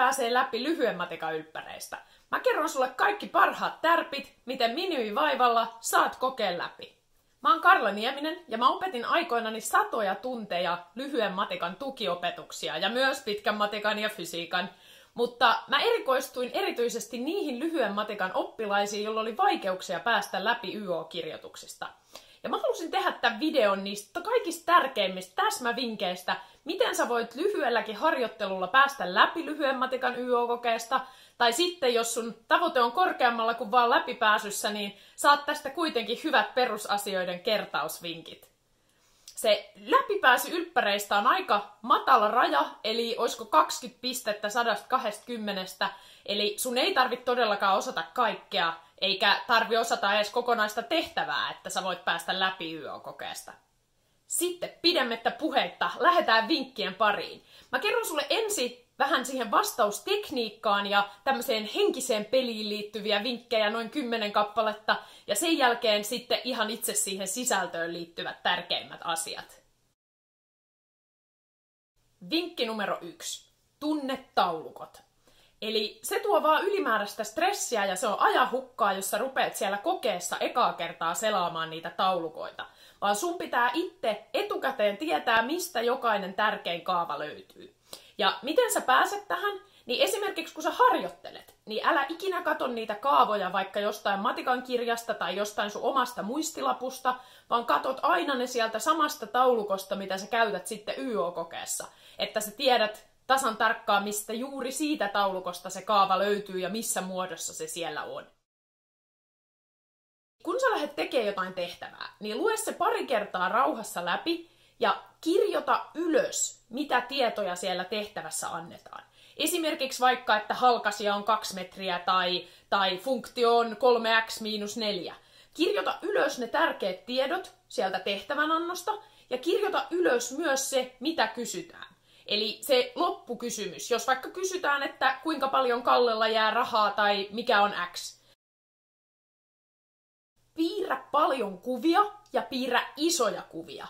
pääsee läpi lyhyen matikan ylppäreistä. Mä kerron sulle kaikki parhaat tärpit, miten minimivaivalla saat kokeen läpi. Mä oon Karla Nieminen ja mä opetin aikoinani satoja tunteja lyhyen matikan tukiopetuksia ja myös pitkän matikan ja fysiikan. Mutta mä erikoistuin erityisesti niihin lyhyen matikan oppilaisiin, joilla oli vaikeuksia päästä läpi YO-kirjoituksista. Ja mä halusin tehdä tämän videon niistä kaikista tärkeimmistä täsmävinkkeistä, miten sä voit lyhyelläkin harjoittelulla päästä läpi lyhyen matikan YO-kokeesta, tai sitten jos sun tavoite on korkeammalla kuin vaan läpipääsyssä, niin saat tästä kuitenkin hyvät perusasioiden kertausvinkit. Se läpipääsy ylppäreistä on aika matala raja, eli olisiko 20 pistettä 120, eli sun ei tarvitse todellakaan osata kaikkea, eikä tarvi osata edes kokonaista tehtävää, että sä voit päästä läpi YO-kokeesta. Sitten pidemmettä puheitta, lähdetään vinkkien pariin. Mä kerron sulle ensin vähän siihen vastaustekniikkaan ja tämmöiseen henkiseen peliin liittyviä vinkkejä, noin kymmenen kappaletta, ja sen jälkeen sitten ihan itse siihen sisältöön liittyvät tärkeimmät asiat. Vinkki numero yksi. Tunne taulukot. Eli se tuo vaan ylimääräistä stressiä ja se on ajahukkaa, jos sä rupeat siellä kokeessa ekaa kertaa selaamaan niitä taulukoita. Vaan sun pitää itse etukäteen tietää, mistä jokainen tärkein kaava löytyy. Ja miten sä pääset tähän? Niin esimerkiksi kun sä harjoittelet, niin älä ikinä kato niitä kaavoja vaikka jostain matikan kirjasta tai jostain sun omasta muistilapusta, vaan katot aina ne sieltä samasta taulukosta, mitä sä käytät sitten YO-kokeessa. Että sä tiedät tasan tarkkaan, mistä juuri siitä taulukosta se kaava löytyy ja missä muodossa se siellä on. Kun sä lähdet tekemään jotain tehtävää, niin lue se pari kertaa rauhassa läpi ja kirjoita ylös, mitä tietoja siellä tehtävässä annetaan. Esimerkiksi vaikka, että halkasia on 2 metriä tai, tai funktio on 3x miinus 4. Kirjoita ylös ne tärkeät tiedot sieltä tehtävänannosta ja kirjoita ylös myös se, mitä kysytään. Eli se loppukysymys, jos vaikka kysytään, että kuinka paljon Kallella jää rahaa tai mikä on X. Piirrä paljon kuvia ja piirrä isoja kuvia.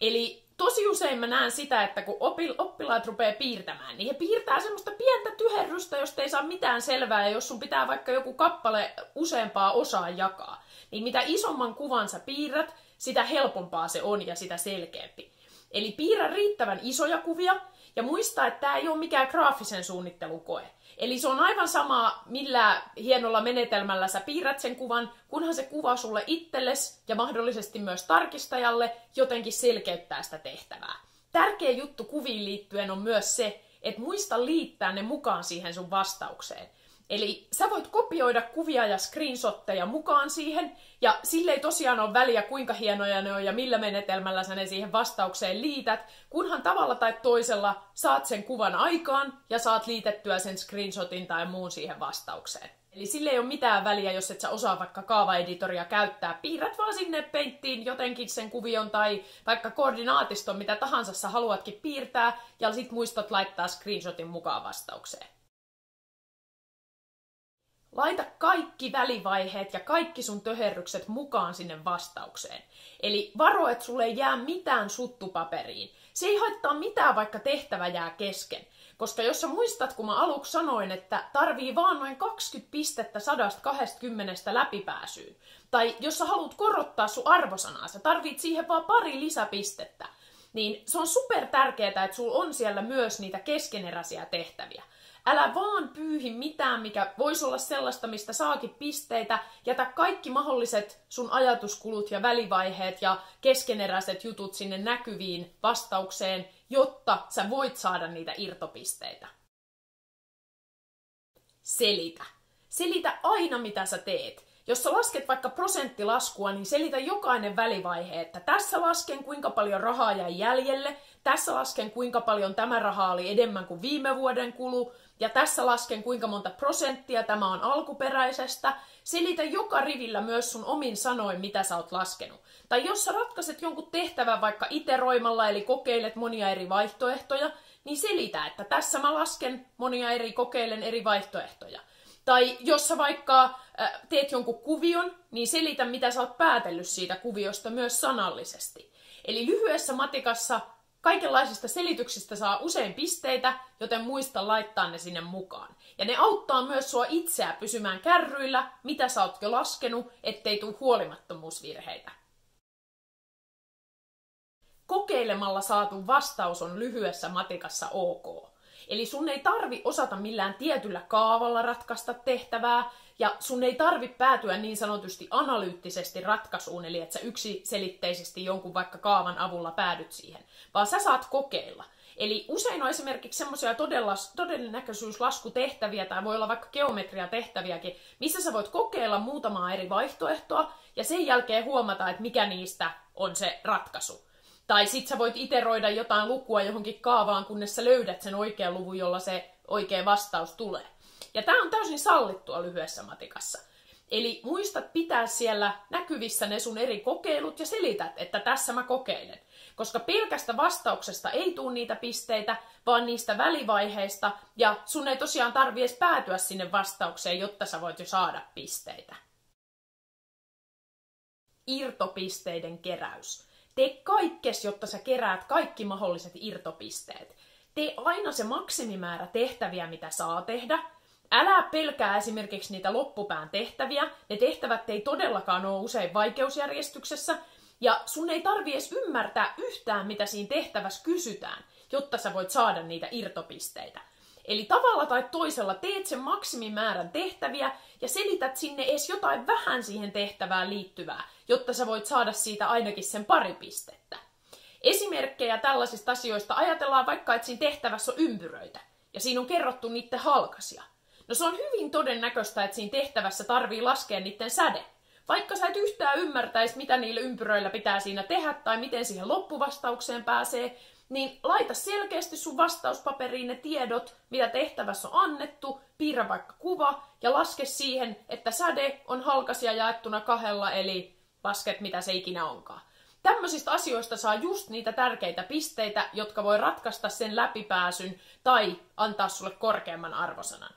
Eli tosi usein mä näen sitä, että kun oppilaat rupeaa piirtämään, niin he piirtää semmoista pientä tyherrystä, josta ei saa mitään selvää, ja jos sun pitää vaikka joku kappale useampaa osaa jakaa, niin mitä isomman kuvan sä piirrät, sitä helpompaa se on ja sitä selkeämpi. Eli piirrä riittävän isoja kuvia, ja muista, että tämä ei ole mikään graafisen suunnittelun koe. Eli se on aivan sama, millä hienolla menetelmällä sä piirrät sen kuvan, kunhan se kuva sulle itsellesi ja mahdollisesti myös tarkistajalle jotenkin selkeyttää sitä tehtävää. Tärkeä juttu kuviin liittyen on myös se, että muista liittää ne mukaan siihen sun vastaukseen. Eli sä voit kopioida kuvia ja screenshotteja mukaan siihen, ja sille ei tosiaan ole väliä, kuinka hienoja ne on ja millä menetelmällä sä ne siihen vastaukseen liität, kunhan tavalla tai toisella saat sen kuvan aikaan ja saat liitettyä sen screenshotin tai muun siihen vastaukseen. Eli sille ei ole mitään väliä, jos et sä osaa vaikka kaavaeditoria käyttää. Piirrät vaan sinne peinttiin jotenkin sen kuvion tai vaikka koordinaatiston, mitä tahansa sä haluatkin piirtää, ja sit muistat laittaa screenshotin mukaan vastaukseen. Laita kaikki välivaiheet ja kaikki sun töherrykset mukaan sinne vastaukseen. Eli varo, että sulle ei jää mitään suttupaperiin. Se ei haittaa mitään, vaikka tehtävä jää kesken. Koska jos sä muistat, kun mä aluksi sanoin, että tarvii vaan noin 20 pistettä 120 läpipääsyyn. Tai jos sä haluat korottaa sun arvosanaa, sä tarvit siihen vaan pari lisäpistettä. Niin se on super tärkeää, että sulla on siellä myös niitä keskeneräisiä tehtäviä. Älä vaan pyyhi mitään, mikä voisi olla sellaista, mistä saakin pisteitä. Jätä kaikki mahdolliset sun ajatuskulut ja välivaiheet ja keskeneräiset jutut sinne näkyviin vastaukseen, jotta sä voit saada niitä irtopisteitä. Selitä. Selitä aina, mitä sä teet. Jos sä lasket vaikka prosenttilaskua, niin selitä jokainen välivaihe, että tässä lasken kuinka paljon rahaa jäi jäljelle, tässä lasken kuinka paljon tämä raha oli enemmän kuin viime vuoden kulu, ja tässä lasken kuinka monta prosenttia tämä on alkuperäisestä. Selitä joka rivillä myös sun omin sanoin, mitä sä oot laskenut. Tai jos sä ratkaiset jonkun tehtävän vaikka iteroimalla, eli kokeilet monia eri vaihtoehtoja, niin selitä, että tässä mä lasken monia eri, kokeilen eri vaihtoehtoja. Tai jos sä vaikka äh, teet jonkun kuvion, niin selitä, mitä sä oot päätellyt siitä kuviosta myös sanallisesti. Eli lyhyessä matikassa Kaikenlaisista selityksistä saa usein pisteitä, joten muista laittaa ne sinne mukaan. Ja ne auttaa myös sua itseä pysymään kärryillä, mitä sä oot jo laskenut, ettei tule huolimattomuusvirheitä. Kokeilemalla saatu vastaus on lyhyessä matikassa ok. Eli sun ei tarvi osata millään tietyllä kaavalla ratkaista tehtävää, ja sun ei tarvi päätyä niin sanotusti analyyttisesti ratkaisuun, eli että sä yksiselitteisesti jonkun vaikka kaavan avulla päädyt siihen, vaan sä saat kokeilla. Eli usein on esimerkiksi semmoisia todennäköisyyslaskutehtäviä tai voi olla vaikka geometriatehtäviäkin, missä sä voit kokeilla muutamaa eri vaihtoehtoa ja sen jälkeen huomata, että mikä niistä on se ratkaisu. Tai sit sä voit iteroida jotain lukua johonkin kaavaan, kunnes sä löydät sen oikean luvun, jolla se oikea vastaus tulee. Ja tämä on täysin sallittua lyhyessä matikassa. Eli muistat pitää siellä näkyvissä ne sun eri kokeilut ja selität, että tässä mä kokeilen. Koska pelkästä vastauksesta ei tule niitä pisteitä, vaan niistä välivaiheista, ja sun ei tosiaan tarvi edes päätyä sinne vastaukseen, jotta sä voit jo saada pisteitä. Irtopisteiden keräys. Tee kaikkes, jotta sä keräät kaikki mahdolliset irtopisteet. Tee aina se maksimimäärä tehtäviä, mitä saa tehdä. Älä pelkää esimerkiksi niitä loppupään tehtäviä. Ne tehtävät ei todellakaan ole usein vaikeusjärjestyksessä. Ja sun ei tarvi edes ymmärtää yhtään, mitä siinä tehtävässä kysytään, jotta sä voit saada niitä irtopisteitä. Eli tavalla tai toisella teet sen maksimimäärän tehtäviä ja selität sinne edes jotain vähän siihen tehtävään liittyvää, jotta sä voit saada siitä ainakin sen pari pistettä. Esimerkkejä tällaisista asioista ajatellaan vaikka, että siinä tehtävässä on ympyröitä ja siinä on kerrottu niiden halkasia. No se on hyvin todennäköistä, että siinä tehtävässä tarvii laskea niiden säde. Vaikka sä et yhtään ymmärtäisi, mitä niillä ympyröillä pitää siinä tehdä tai miten siihen loppuvastaukseen pääsee, niin laita selkeästi sun vastauspaperiin ne tiedot, mitä tehtävässä on annettu, piirrä vaikka kuva ja laske siihen, että säde on halkasia jaettuna kahdella, eli lasket mitä se ikinä onkaan. Tämmöisistä asioista saa just niitä tärkeitä pisteitä, jotka voi ratkaista sen läpipääsyn tai antaa sulle korkeamman arvosanan.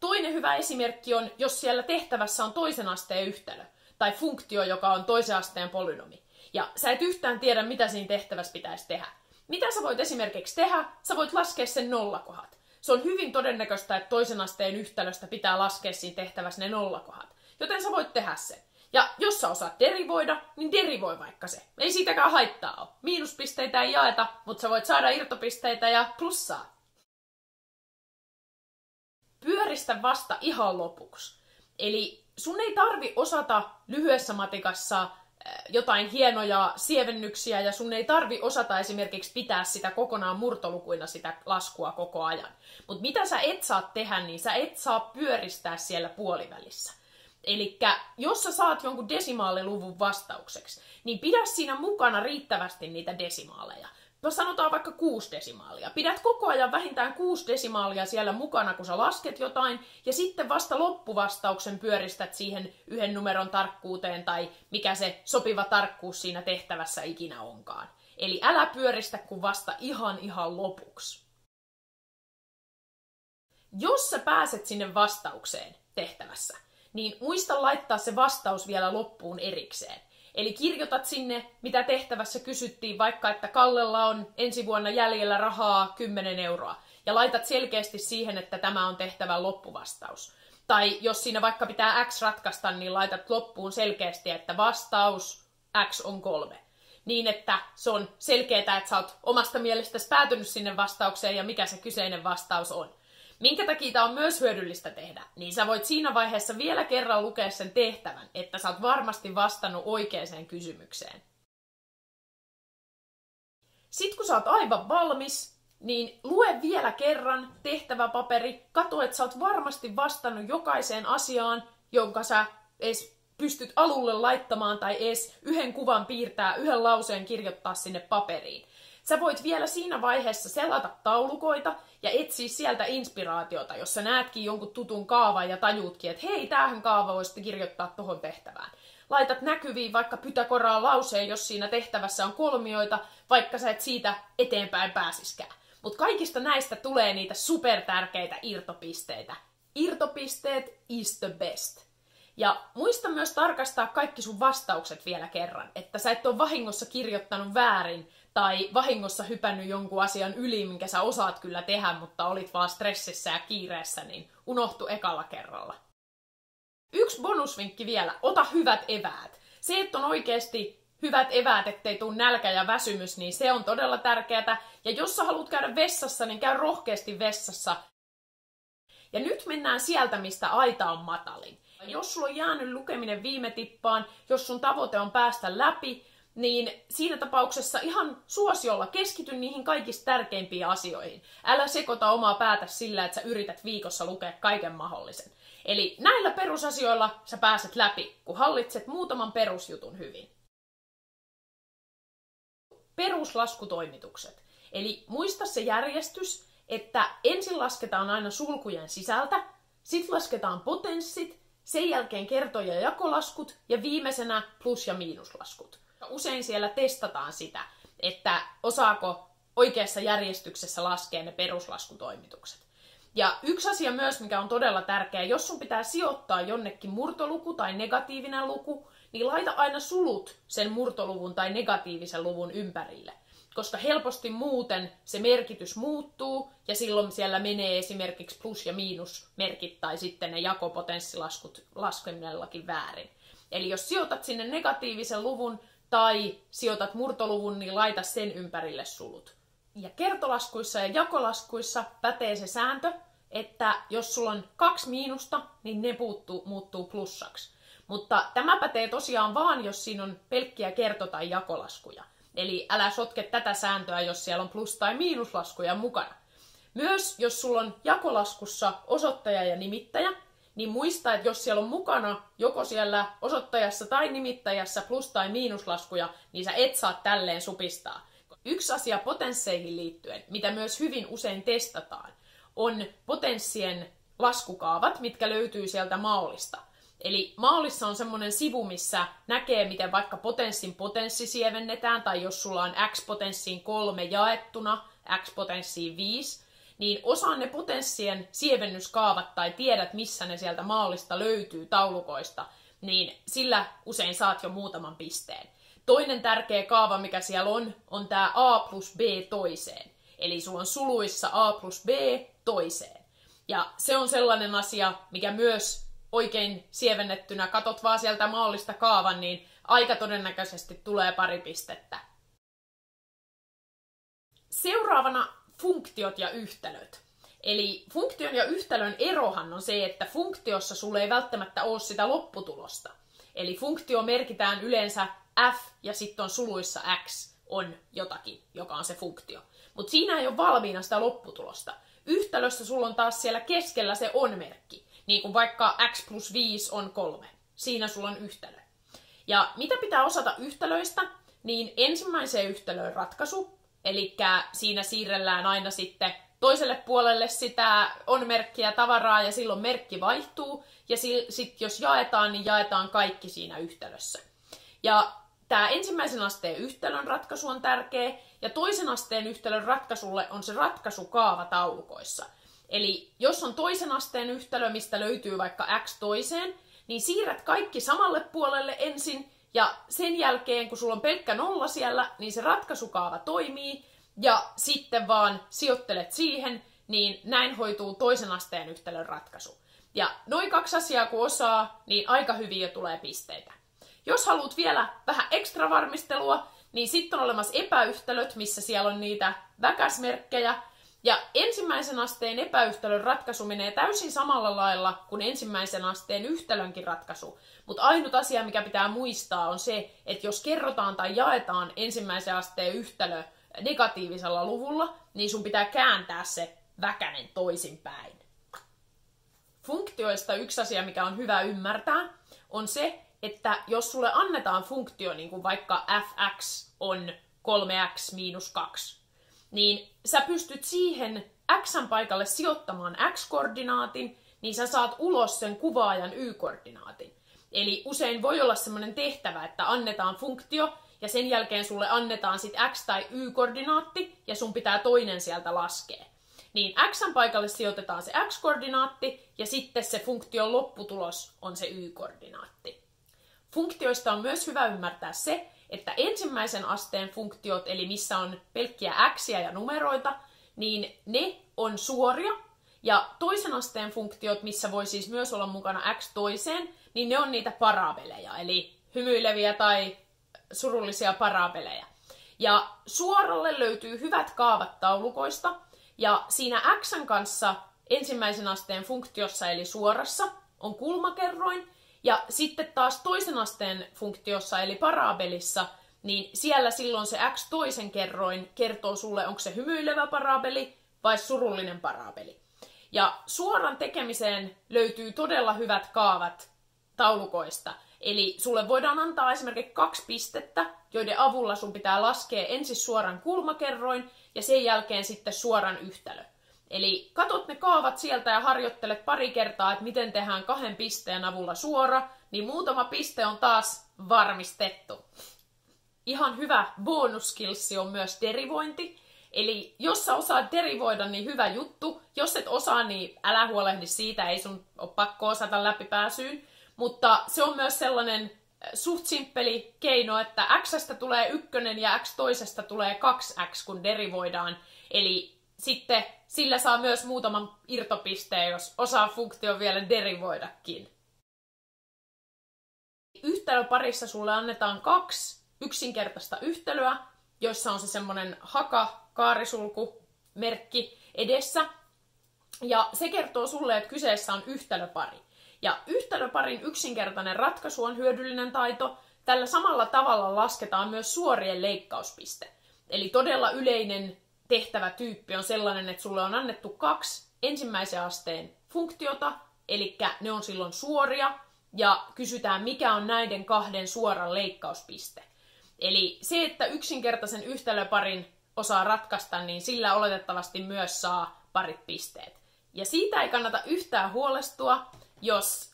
Toinen hyvä esimerkki on, jos siellä tehtävässä on toisen asteen yhtälö tai funktio, joka on toisen asteen polynomi. Ja sä et yhtään tiedä, mitä siinä tehtävässä pitäisi tehdä. Mitä sä voit esimerkiksi tehdä? Sä voit laskea sen nollakohat. Se on hyvin todennäköistä, että toisen asteen yhtälöstä pitää laskea siinä tehtävässä ne nollakohat. Joten sä voit tehdä sen. Ja jos sä osaat derivoida, niin derivoi vaikka se. Ei siitäkään haittaa ole. Miinuspisteitä ei jaeta, mutta sä voit saada irtopisteitä ja plussaa. Pyöristä vasta ihan lopuksi. Eli sun ei tarvi osata lyhyessä matikassa jotain hienoja sievennyksiä ja sun ei tarvi osata esimerkiksi pitää sitä kokonaan murtolukuina sitä laskua koko ajan. Mutta mitä sä et saa tehdä, niin sä et saa pyöristää siellä puolivälissä. Eli jos sä saat jonkun desimaaliluvun vastaukseksi, niin pidä siinä mukana riittävästi niitä desimaaleja no sanotaan vaikka kuusi desimaalia. Pidät koko ajan vähintään kuusi desimaalia siellä mukana, kun sä lasket jotain, ja sitten vasta loppuvastauksen pyöristät siihen yhden numeron tarkkuuteen tai mikä se sopiva tarkkuus siinä tehtävässä ikinä onkaan. Eli älä pyöristä kuin vasta ihan ihan lopuksi. Jos sä pääset sinne vastaukseen tehtävässä, niin muista laittaa se vastaus vielä loppuun erikseen. Eli kirjoitat sinne, mitä tehtävässä kysyttiin, vaikka että Kallella on ensi vuonna jäljellä rahaa 10 euroa. Ja laitat selkeästi siihen, että tämä on tehtävän loppuvastaus. Tai jos siinä vaikka pitää X ratkaista, niin laitat loppuun selkeästi, että vastaus X on kolme. Niin, että se on selkeää, että sä oot omasta mielestäsi päätynyt sinne vastaukseen ja mikä se kyseinen vastaus on. Minkä takia tämä on myös hyödyllistä tehdä, niin sä voit siinä vaiheessa vielä kerran lukea sen tehtävän, että sä oot varmasti vastannut oikeaan kysymykseen. Sitten kun sä oot aivan valmis, niin lue vielä kerran tehtäväpaperi, katso, että sä oot varmasti vastannut jokaiseen asiaan, jonka sä edes pystyt alulle laittamaan tai edes yhden kuvan piirtää, yhden lauseen kirjoittaa sinne paperiin. Sä voit vielä siinä vaiheessa selata taulukoita ja etsiä sieltä inspiraatiota, jos sä näetkin jonkun tutun kaavan ja tajuutkin, että hei, tämähän kaava voisi kirjoittaa tuohon tehtävään. Laitat näkyviin vaikka Pythagoraa lauseen, jos siinä tehtävässä on kolmioita, vaikka sä et siitä eteenpäin pääsiskään. Mutta kaikista näistä tulee niitä supertärkeitä irtopisteitä. Irtopisteet is the best. Ja muista myös tarkastaa kaikki sun vastaukset vielä kerran, että sä et ole vahingossa kirjoittanut väärin tai vahingossa hypännyt jonkun asian yli, minkä sä osaat kyllä tehdä, mutta olit vaan stressissä ja kiireessä, niin unohtu ekalla kerralla. Yksi bonusvinkki vielä, ota hyvät eväät. Se, että on oikeasti hyvät eväät, ettei tule nälkä ja väsymys, niin se on todella tärkeää. Ja jos sä haluat käydä vessassa, niin käy rohkeasti vessassa. Ja nyt mennään sieltä, mistä aita on matalin. Jos sulla on jäänyt lukeminen viime tippaan, jos sun tavoite on päästä läpi, niin siinä tapauksessa ihan suosiolla keskity niihin kaikista tärkeimpiin asioihin. Älä sekoita omaa päätä sillä, että sä yrität viikossa lukea kaiken mahdollisen. Eli näillä perusasioilla sä pääset läpi, kun hallitset muutaman perusjutun hyvin. Peruslaskutoimitukset. Eli muista se järjestys, että ensin lasketaan aina sulkujen sisältä, sitten lasketaan potenssit, sen jälkeen kerto- ja jakolaskut ja viimeisenä plus- ja miinuslaskut. Usein siellä testataan sitä, että osaako oikeassa järjestyksessä laskea ne peruslaskutoimitukset. Ja yksi asia myös, mikä on todella tärkeä, jos sun pitää sijoittaa jonnekin murtoluku tai negatiivinen luku, niin laita aina sulut sen murtoluvun tai negatiivisen luvun ympärille. Koska helposti muuten se merkitys muuttuu ja silloin siellä menee esimerkiksi plus- ja miinusmerkit tai sitten ne jakopotenssilaskut laskeminnellakin väärin. Eli jos sijoitat sinne negatiivisen luvun tai sijoitat murtoluvun, niin laita sen ympärille sulut. Ja kertolaskuissa ja jakolaskuissa pätee se sääntö, että jos sulla on kaksi miinusta, niin ne puuttuu, muuttuu plussaksi. Mutta tämä pätee tosiaan vaan, jos siinä on pelkkiä kerto- tai jakolaskuja. Eli älä sotke tätä sääntöä, jos siellä on plus- tai miinuslaskuja mukana. Myös jos sulla on jakolaskussa osoittaja ja nimittäjä, niin muista, että jos siellä on mukana joko siellä osoittajassa tai nimittäjässä plus- tai miinuslaskuja, niin sä et saa tälleen supistaa. Yksi asia potensseihin liittyen, mitä myös hyvin usein testataan, on potenssien laskukaavat, mitkä löytyy sieltä maalista. Eli maalissa on semmoinen sivu, missä näkee, miten vaikka potenssin potenssi sievennetään, tai jos sulla on x-potenssiin kolme jaettuna, x-potenssiin 5, niin osaan ne potenssien sievennyskaavat tai tiedät, missä ne sieltä maalista löytyy taulukoista, niin sillä usein saat jo muutaman pisteen. Toinen tärkeä kaava, mikä siellä on, on tämä A plus B toiseen. Eli sulla on suluissa A plus B toiseen. Ja se on sellainen asia, mikä myös oikein sievennettynä, katot vaan sieltä maalista kaavan, niin aika todennäköisesti tulee pari pistettä. Seuraavana funktiot ja yhtälöt. Eli funktion ja yhtälön erohan on se, että funktiossa sulle ei välttämättä ole sitä lopputulosta. Eli funktio merkitään yleensä f ja sitten on suluissa x on jotakin, joka on se funktio. Mutta siinä ei ole valmiina sitä lopputulosta. Yhtälössä sulla on taas siellä keskellä se on-merkki. Niin kuin vaikka x plus 5 on 3. Siinä sulla on yhtälö. Ja mitä pitää osata yhtälöistä? Niin ensimmäiseen yhtälöön ratkaisu, Eli siinä siirrellään aina sitten toiselle puolelle sitä on-merkkiä tavaraa ja silloin merkki vaihtuu. Ja sitten jos jaetaan, niin jaetaan kaikki siinä yhtälössä. Ja tämä ensimmäisen asteen yhtälön ratkaisu on tärkeä, ja toisen asteen yhtälön ratkaisulle on se ratkaisukaava taulukoissa. Eli jos on toisen asteen yhtälö, mistä löytyy vaikka x toiseen, niin siirrät kaikki samalle puolelle ensin, ja sen jälkeen, kun sulla on pelkkä nolla siellä, niin se ratkaisukaava toimii, ja sitten vaan sijoittelet siihen, niin näin hoituu toisen asteen yhtälön ratkaisu. Ja noin kaksi asiaa kun osaa, niin aika hyvin jo tulee pisteitä. Jos haluat vielä vähän ekstra varmistelua, niin sitten on olemassa epäyhtälöt, missä siellä on niitä väkäsmerkkejä. Ja ensimmäisen asteen epäyhtälön ratkaisu menee täysin samalla lailla kuin ensimmäisen asteen yhtälönkin ratkaisu. Mutta ainut asia, mikä pitää muistaa, on se, että jos kerrotaan tai jaetaan ensimmäisen asteen yhtälö negatiivisella luvulla, niin sun pitää kääntää se väkänen toisinpäin. Funktioista yksi asia, mikä on hyvä ymmärtää, on se, että jos sulle annetaan funktio, niin kuin vaikka fx on 3x miinus 2, niin sä pystyt siihen x paikalle sijoittamaan x-koordinaatin, niin sä saat ulos sen kuvaajan y-koordinaatin. Eli usein voi olla sellainen tehtävä, että annetaan funktio ja sen jälkeen sulle annetaan sitten x- tai y-koordinaatti ja sun pitää toinen sieltä laskea. Niin x paikalle sijoitetaan se x-koordinaatti ja sitten se funktion lopputulos on se y-koordinaatti. Funktioista on myös hyvä ymmärtää se, että ensimmäisen asteen funktiot, eli missä on pelkkiä x ja numeroita, niin ne on suoria, ja toisen asteen funktiot, missä voi siis myös olla mukana x toiseen, niin ne on niitä parabeleja, eli hymyileviä tai surullisia parabeleja. Ja suoralle löytyy hyvät kaavat taulukoista, ja siinä x kanssa ensimmäisen asteen funktiossa eli suorassa on kulmakerroin, ja sitten taas toisen asteen funktiossa eli parabelissa, niin siellä silloin se x toisen kerroin kertoo sulle, onko se hymyilevä parabeli vai surullinen parabeli. Ja suoran tekemiseen löytyy todella hyvät kaavat taulukoista. Eli sulle voidaan antaa esimerkiksi kaksi pistettä, joiden avulla sun pitää laskea ensin suoran kulmakerroin ja sen jälkeen sitten suoran yhtälö. Eli katot ne kaavat sieltä ja harjoittelet pari kertaa, että miten tehdään kahden pisteen avulla suora, niin muutama piste on taas varmistettu. Ihan hyvä bonuskilsi on myös derivointi. Eli jos sä osaat derivoida, niin hyvä juttu. Jos et osaa, niin älä huolehdi siitä, ei sun ole pakko osata läpipääsyyn. Mutta se on myös sellainen äh, suht simppeli keino, että x tulee ykkönen ja x toisesta tulee 2x, kun derivoidaan. Eli sitten sillä saa myös muutaman irtopisteen, jos osaa funktio vielä derivoidakin. Yhtälöparissa sulle annetaan kaksi yksinkertaista yhtälöä, joissa on se semmoinen haka, kaarisulku, merkki edessä. Ja se kertoo sulle, että kyseessä on yhtälöpari. Ja yhtälöparin yksinkertainen ratkaisu on hyödyllinen taito. Tällä samalla tavalla lasketaan myös suorien leikkauspiste. Eli todella yleinen tehtävätyyppi on sellainen, että sulle on annettu kaksi ensimmäisen asteen funktiota, eli ne on silloin suoria, ja kysytään, mikä on näiden kahden suoran leikkauspiste. Eli se, että yksinkertaisen yhtälöparin osaa ratkaista, niin sillä oletettavasti myös saa parit pisteet. Ja siitä ei kannata yhtään huolestua, jos...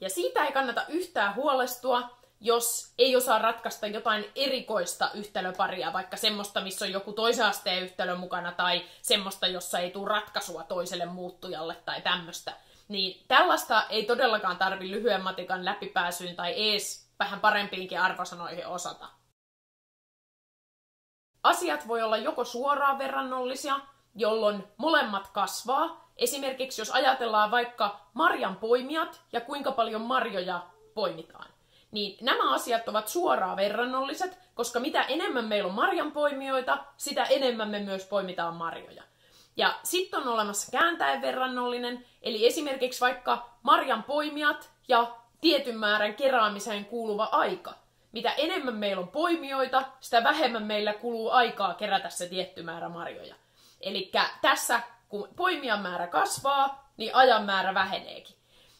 Ja siitä ei kannata yhtään huolestua, jos ei osaa ratkaista jotain erikoista yhtälöparia, vaikka semmoista, missä on joku toisen asteen yhtälö mukana, tai semmoista, jossa ei tule ratkaisua toiselle muuttujalle tai tämmöistä, niin tällaista ei todellakaan tarvi lyhyen matikan läpipääsyyn tai ees vähän parempiinkin arvosanoihin osata. Asiat voi olla joko suoraan verrannollisia, jolloin molemmat kasvaa. Esimerkiksi jos ajatellaan vaikka marjan poimijat ja kuinka paljon marjoja poimitaan niin nämä asiat ovat suoraan verrannolliset, koska mitä enemmän meillä on marjanpoimijoita, sitä enemmän me myös poimitaan marjoja. Ja sitten on olemassa kääntäen verrannollinen, eli esimerkiksi vaikka marjan poimijat ja tietyn määrän keräämiseen kuuluva aika. Mitä enemmän meillä on poimijoita, sitä vähemmän meillä kuluu aikaa kerätä se tietty määrä marjoja. Eli tässä, kun poimijan määrä kasvaa, niin ajan määrä väheneekin.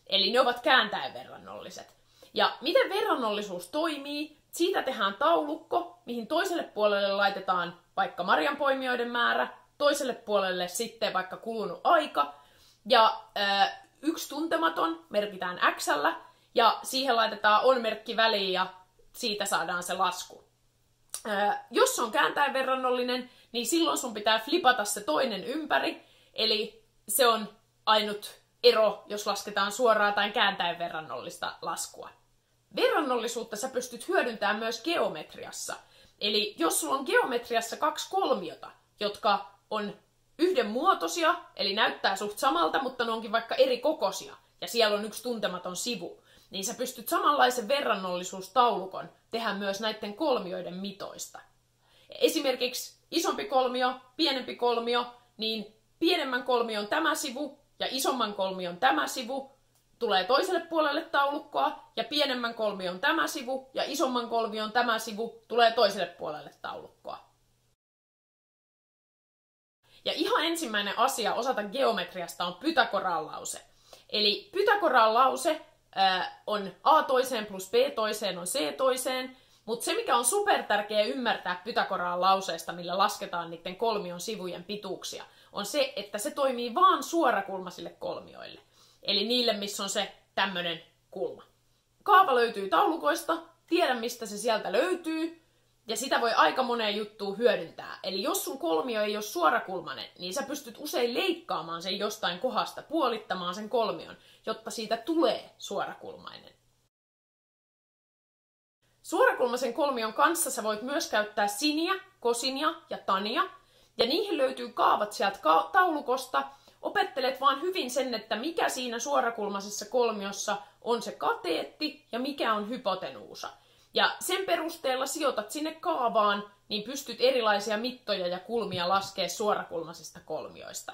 Eli ne ovat kääntäen verrannolliset. Ja miten verrannollisuus toimii? Siitä tehdään taulukko, mihin toiselle puolelle laitetaan vaikka marjanpoimijoiden määrä, toiselle puolelle sitten vaikka kulunut aika, ja äh, yksi tuntematon merkitään x ja siihen laitetaan on-merkki väliin, ja siitä saadaan se lasku. Äh, jos on kääntäen verrannollinen, niin silloin sun pitää flipata se toinen ympäri, eli se on ainut ero, jos lasketaan suoraan tai kääntäen verrannollista laskua. Verrannollisuutta sä pystyt hyödyntämään myös geometriassa. Eli jos sulla on geometriassa kaksi kolmiota, jotka on yhdenmuotoisia, eli näyttää suht samalta, mutta ne onkin vaikka eri kokoisia, ja siellä on yksi tuntematon sivu, niin sä pystyt samanlaisen verrannollisuustaulukon tehdä myös näiden kolmioiden mitoista. Esimerkiksi isompi kolmio, pienempi kolmio, niin pienemmän kolmion tämä sivu ja isomman kolmion tämä sivu tulee toiselle puolelle taulukkoa, ja pienemmän kolmion tämä sivu, ja isomman kolmion tämä sivu tulee toiselle puolelle taulukkoa. Ja ihan ensimmäinen asia osata geometriasta on Pythagoran lause. Eli Pythagoran lause äh, on a toiseen plus b toiseen on c toiseen, mutta se mikä on super tärkeä ymmärtää Pythagoran lauseesta, millä lasketaan niiden kolmion sivujen pituuksia, on se, että se toimii vaan suorakulmaisille kolmioille. Eli niille, missä on se tämmöinen kulma. Kaava löytyy taulukoista, tiedä mistä se sieltä löytyy, ja sitä voi aika moneen juttuun hyödyntää. Eli jos sun kolmio ei ole suorakulmainen, niin sä pystyt usein leikkaamaan sen jostain kohdasta, puolittamaan sen kolmion, jotta siitä tulee suorakulmainen. Suorakulmaisen kolmion kanssa sä voit myös käyttää siniä, kosinia ja tania, ja niihin löytyy kaavat sieltä taulukosta. Opettelet vaan hyvin sen, että mikä siinä suorakulmaisessa kolmiossa on se kateetti ja mikä on hypotenuusa. Ja sen perusteella sijoitat sinne kaavaan, niin pystyt erilaisia mittoja ja kulmia laskea suorakulmaisista kolmioista.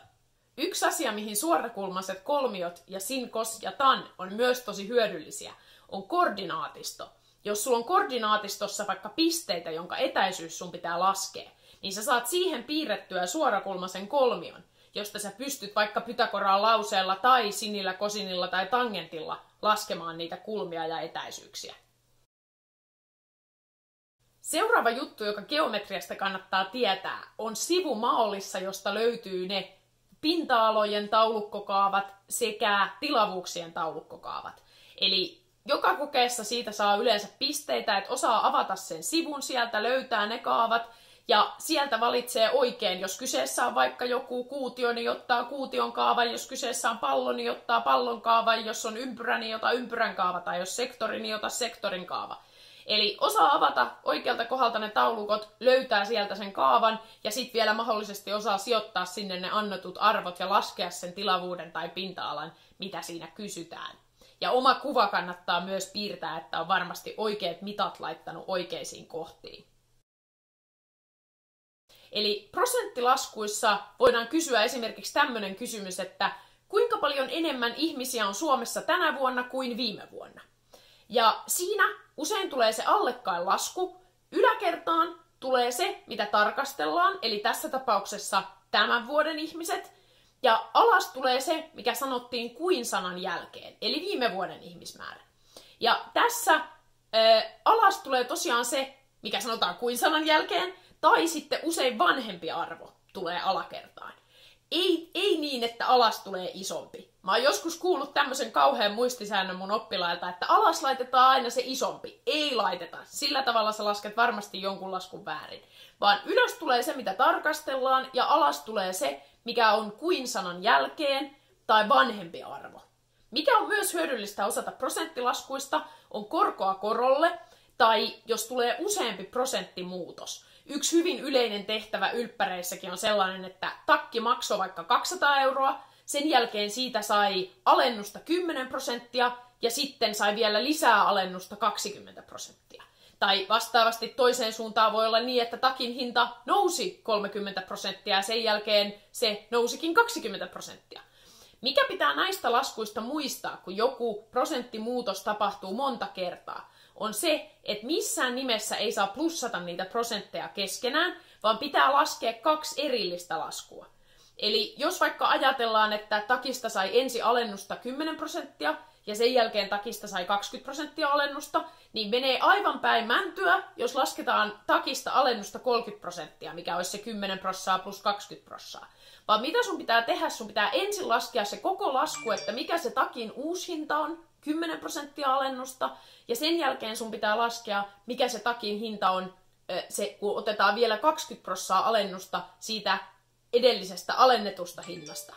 Yksi asia, mihin suorakulmaiset kolmiot ja sin, kos ja tan on myös tosi hyödyllisiä, on koordinaatisto. Jos sulla on koordinaatistossa vaikka pisteitä, jonka etäisyys sun pitää laskea, niin sä saat siihen piirrettyä suorakulmaisen kolmion, josta sä pystyt vaikka Pythagoraa lauseella tai sinillä, kosinilla tai tangentilla laskemaan niitä kulmia ja etäisyyksiä. Seuraava juttu, joka geometriasta kannattaa tietää, on sivu maalissa, josta löytyy ne pinta-alojen taulukkokaavat sekä tilavuuksien taulukkokaavat. Eli joka kokeessa siitä saa yleensä pisteitä, että osaa avata sen sivun sieltä, löytää ne kaavat ja sieltä valitsee oikein. Jos kyseessä on vaikka joku kuutio, niin ottaa kuution kaavan. Jos kyseessä on pallo, niin ottaa pallon kaavan. Jos on ympyrä, niin ota ympyrän kaava. Tai jos sektori, niin ota sektorin kaava. Eli osaa avata oikealta kohdalta ne taulukot, löytää sieltä sen kaavan ja sitten vielä mahdollisesti osaa sijoittaa sinne ne annetut arvot ja laskea sen tilavuuden tai pinta-alan, mitä siinä kysytään. Ja oma kuva kannattaa myös piirtää, että on varmasti oikeat mitat laittanut oikeisiin kohtiin. Eli prosenttilaskuissa voidaan kysyä esimerkiksi tämmöinen kysymys, että kuinka paljon enemmän ihmisiä on Suomessa tänä vuonna kuin viime vuonna? Ja siinä usein tulee se allekkain lasku. Yläkertaan tulee se, mitä tarkastellaan, eli tässä tapauksessa tämän vuoden ihmiset. Ja alas tulee se, mikä sanottiin kuin sanan jälkeen, eli viime vuoden ihmismäärä. Ja tässä ää, alas tulee tosiaan se, mikä sanotaan kuin sanan jälkeen, tai sitten usein vanhempi arvo tulee alakertaan. Ei, ei niin, että alas tulee isompi. Mä oon joskus kuullut tämmöisen kauhean muistisäännön mun oppilailta, että alas laitetaan aina se isompi. Ei laiteta. Sillä tavalla sä lasket varmasti jonkun laskun väärin. Vaan ylös tulee se, mitä tarkastellaan, ja alas tulee se, mikä on kuin sanan jälkeen tai vanhempi arvo. Mikä on myös hyödyllistä osata prosenttilaskuista, on korkoa korolle, tai jos tulee useampi prosenttimuutos. Yksi hyvin yleinen tehtävä ylppäreissäkin on sellainen, että takki maksoi vaikka 200 euroa, sen jälkeen siitä sai alennusta 10 prosenttia ja sitten sai vielä lisää alennusta 20 prosenttia. Tai vastaavasti toiseen suuntaan voi olla niin, että takin hinta nousi 30 prosenttia ja sen jälkeen se nousikin 20 prosenttia. Mikä pitää näistä laskuista muistaa, kun joku prosenttimuutos tapahtuu monta kertaa, on se, että missään nimessä ei saa plussata niitä prosentteja keskenään, vaan pitää laskea kaksi erillistä laskua. Eli jos vaikka ajatellaan, että takista sai ensi alennusta 10 prosenttia ja sen jälkeen takista sai 20 prosenttia alennusta, niin menee aivan päin mäntyä, jos lasketaan takista alennusta 30 prosenttia, mikä olisi se 10 prossaa plus 20 prossaa. Vaan mitä sun pitää tehdä? Sun pitää ensin laskea se koko lasku, että mikä se takin uusi hinta on, 10 prosenttia alennusta, ja sen jälkeen sun pitää laskea, mikä se takin hinta on, se, kun otetaan vielä 20 prossaa alennusta siitä edellisestä alennetusta hinnasta.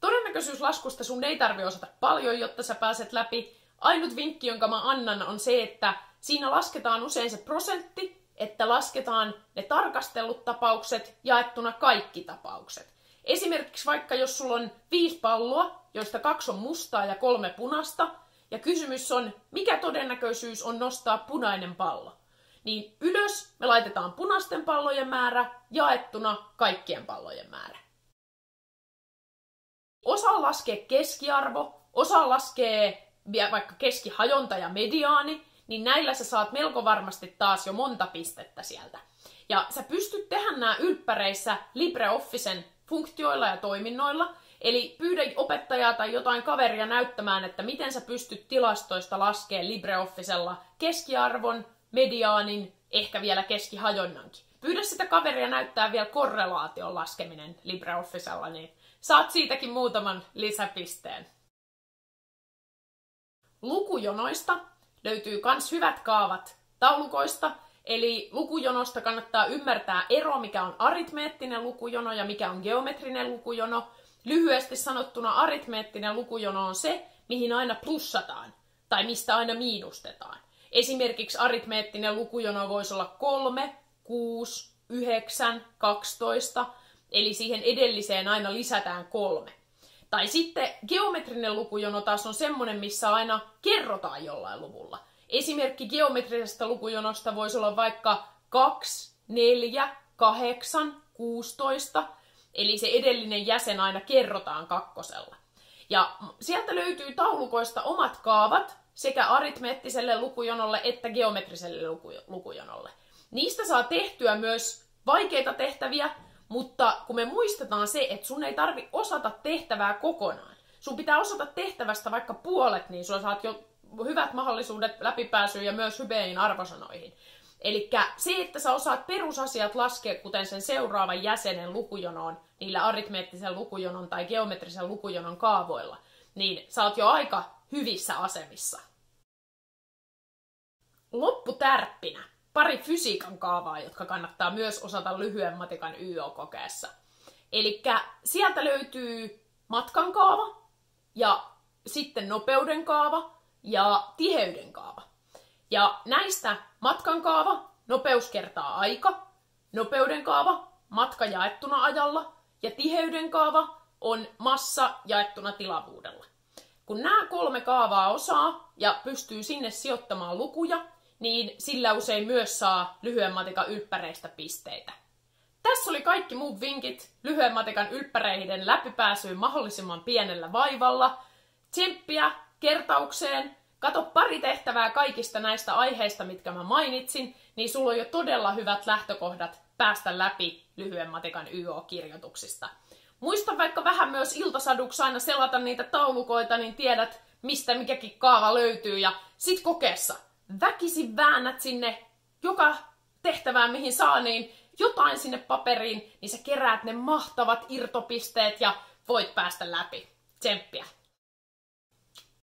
Todennäköisyyslaskusta sun ei tarvi osata paljon, jotta sä pääset läpi. Ainut vinkki, jonka mä annan, on se, että siinä lasketaan usein se prosentti, että lasketaan ne tarkastellut tapaukset jaettuna kaikki tapaukset. Esimerkiksi vaikka jos sulla on viisi palloa, joista kaksi on mustaa ja kolme punasta, ja kysymys on, mikä todennäköisyys on nostaa punainen pallo niin ylös me laitetaan punaisten pallojen määrä jaettuna kaikkien pallojen määrä. Osa laskee keskiarvo, osa laskee vaikka keskihajonta ja mediaani, niin näillä sä saat melko varmasti taas jo monta pistettä sieltä. Ja sä pystyt tehdä nämä ylppäreissä LibreOfficen funktioilla ja toiminnoilla, Eli pyydä opettajaa tai jotain kaveria näyttämään, että miten sä pystyt tilastoista laskemaan LibreOfficella keskiarvon, mediaanin, ehkä vielä keskihajonnankin. Pyydä sitä kaveria näyttää vielä korrelaation laskeminen LibreOfficella, niin saat siitäkin muutaman lisäpisteen. Lukujonoista löytyy myös hyvät kaavat taulukoista, eli lukujonosta kannattaa ymmärtää ero, mikä on aritmeettinen lukujono ja mikä on geometrinen lukujono. Lyhyesti sanottuna aritmeettinen lukujono on se, mihin aina plussataan tai mistä aina miinustetaan. Esimerkiksi aritmeettinen lukujono voisi olla 3, 6, 9, 12, eli siihen edelliseen aina lisätään kolme. Tai sitten geometrinen lukujono taas on semmoinen, missä aina kerrotaan jollain luvulla. Esimerkki geometrisestä lukujonosta voisi olla vaikka 2, 4, 8, 16, eli se edellinen jäsen aina kerrotaan kakkosella. Ja sieltä löytyy taulukoista omat kaavat sekä aritmeettiselle lukujonolle että geometriselle lukujonolle. Niistä saa tehtyä myös vaikeita tehtäviä, mutta kun me muistetaan se, että sun ei tarvi osata tehtävää kokonaan. Sun pitää osata tehtävästä vaikka puolet, niin sulla saat jo hyvät mahdollisuudet läpipääsyyn ja myös hyviin arvosanoihin. Eli se, että sä osaat perusasiat laskea, kuten sen seuraavan jäsenen lukujonoon, niillä aritmeettisen lukujonon tai geometrisen lukujonon kaavoilla, niin sä oot jo aika hyvissä asemissa. Lopputärppinä pari fysiikan kaavaa, jotka kannattaa myös osata lyhyen matikan YO-kokeessa. Eli sieltä löytyy matkan kaava ja sitten nopeuden kaava ja tiheyden kaava. Ja näistä matkan kaava, nopeus kertaa aika, nopeuden kaava, matka jaettuna ajalla ja tiheyden kaava on massa jaettuna tilavuudella. Kun nämä kolme kaavaa osaa ja pystyy sinne sijoittamaan lukuja, niin sillä usein myös saa lyhyen matikan ylppäreistä pisteitä. Tässä oli kaikki muut vinkit lyhyen matikan ylppäreiden läpipääsyyn mahdollisimman pienellä vaivalla. Tsemppiä kertaukseen, kato pari tehtävää kaikista näistä aiheista, mitkä mä mainitsin, niin sulla on jo todella hyvät lähtökohdat päästä läpi lyhyen matikan YO-kirjoituksista. Muista vaikka vähän myös iltasaduksi aina selata niitä taulukoita, niin tiedät, mistä mikäkin kaava löytyy, ja sit kokeessa väkisin väännät sinne joka tehtävään, mihin saa, niin jotain sinne paperiin, niin sä keräät ne mahtavat irtopisteet ja voit päästä läpi. Tsemppiä!